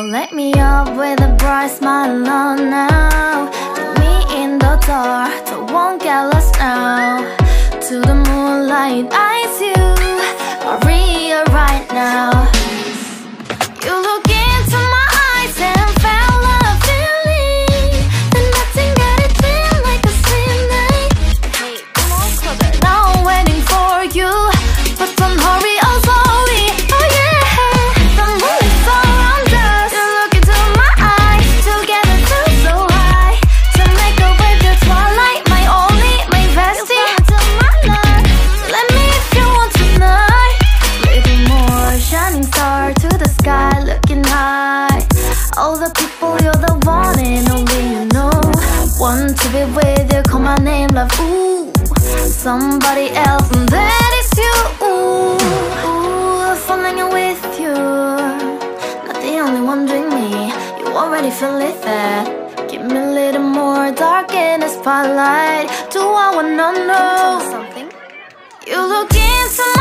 Oh, let me up with a bright smile on now Let me in the door, so won't get lost now. To the moonlight, I see you, Maria right now. My name, love. Ooh, somebody else, and that is you. Ooh, ooh, falling in with you. Not the only one doing me. You already feel it there. Give me a little more dark in the spotlight. Do I wanna know something? You look into